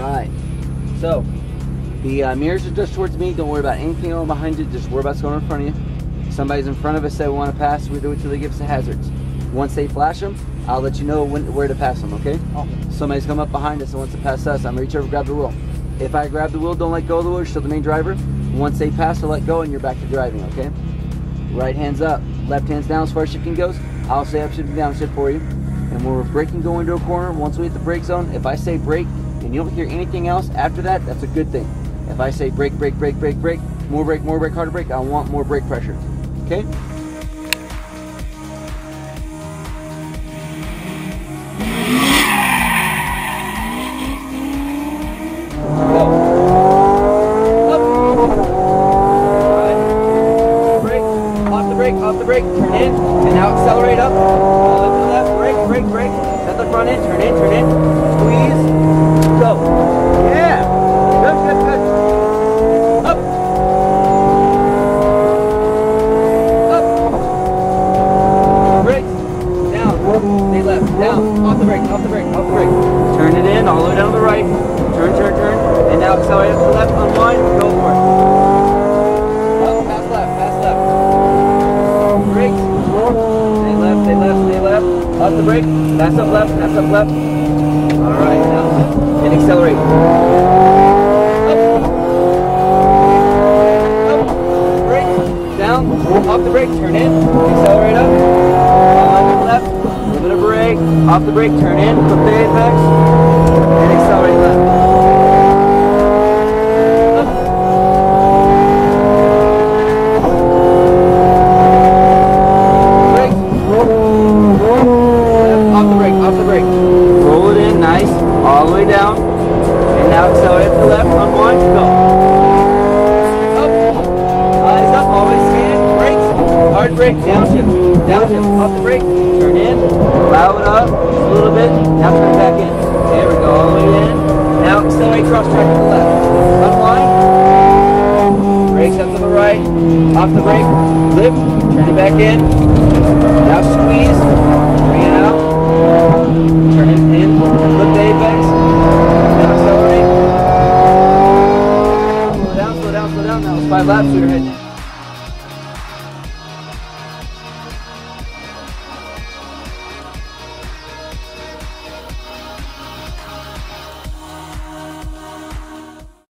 Alright, so, the uh, mirrors are just towards me. Don't worry about anything on behind you. Just worry about what's going in front of you. If somebody's in front of us that we want to pass, we do it till they give us the hazards. Once they flash them, I'll let you know when, where to pass them, okay? Okay. Somebody's come up behind us and wants to pass us. I'm going to reach over and grab the wheel. If I grab the wheel, don't let go of the wheel. You're still the main driver. Once they pass, I'll let go and you're back to driving, okay? Right hand's up, left hand's down as far as shifting goes. I'll say up shift and down shift for you. And when we're braking going into a corner, once we hit the brake zone, if I say brake and you don't hear anything else after that, that's a good thing. If I say brake, brake, brake, brake, brake, more brake, more brake, harder brake, I want more brake pressure. Okay? Go. Up. Right. Brake. Off the brake, off the brake, turn in, and now accelerate up. All up to the left, brake, brake, brake. Set the front end, turn in, turn in. Squeeze. Yeah. Good, good, good. Up. Up. Brakes. Down. Stay left. Down. Off the brake, off the brake, off the brake. Turn it in, all the way down to the right. Turn, turn, turn. And now accelerate up to the left, unwind, go for it. Up, pass left, pass left. Brakes. Stay left, stay left, stay left. Off the brake. Pass up left, pass up left. Alright, now. And accelerate. Up. Up. Brake. Down. Off the brake, turn in. Accelerate up. On left. A little bit of brake. Off the brake, turn in. Flip the apex. And accelerate left. Brake. Off the brake, off the brake. Roll it in, nice. All the way down. Now accelerate to the left, unwind, go. Up. Eyes up, always scan. Brakes. Hard brake, downshift. Downshift, off the brake. Turn in. Allow it up just a little bit. Now turn back in. There we go, all the way in. Now accelerate cross track to the left. Unwind. Brakes up to the right. Off the brake. Lift. Turn it back in. Five laps. So you're heading.